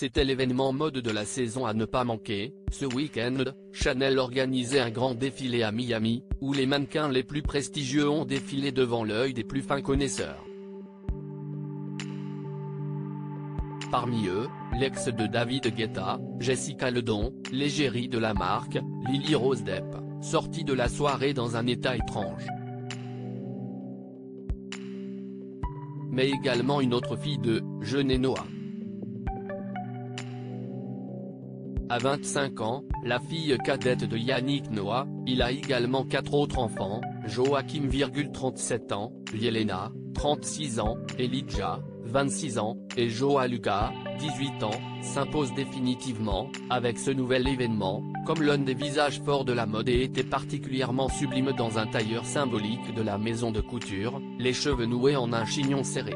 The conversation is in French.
C'était l'événement mode de la saison à ne pas manquer, ce week-end, Chanel organisait un grand défilé à Miami, où les mannequins les plus prestigieux ont défilé devant l'œil des plus fins connaisseurs. Parmi eux, l'ex de David Guetta, Jessica Ledon, l'égérie de la marque, Lily Rose Depp, sortie de la soirée dans un état étrange. Mais également une autre fille de, Jeune Noah. À 25 ans, la fille cadette de Yannick Noah, il a également quatre autres enfants, Joachim 37 ans, Yelena, 36 ans, Elijah, 26 ans, et Joa Luca, 18 ans, s'impose définitivement, avec ce nouvel événement, comme l'un des visages forts de la mode et était particulièrement sublime dans un tailleur symbolique de la maison de couture, les cheveux noués en un chignon serré.